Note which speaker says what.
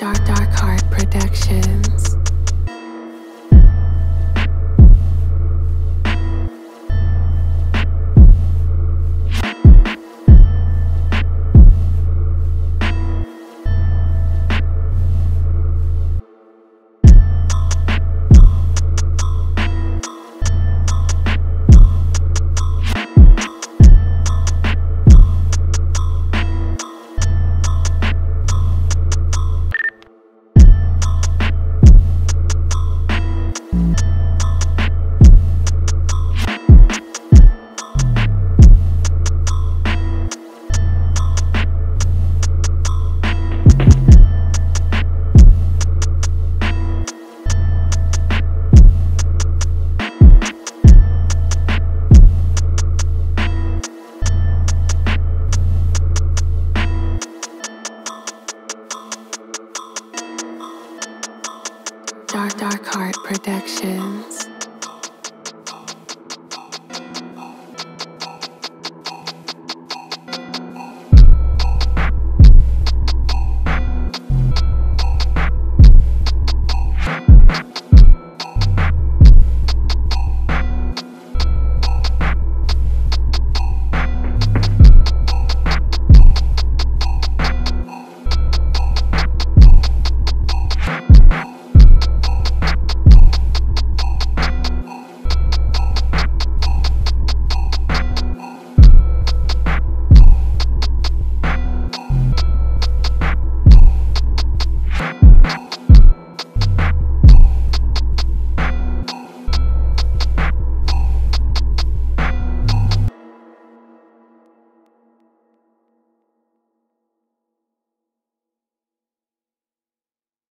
Speaker 1: Dark Dark Heart Productions. Dark Dark Heart Productions.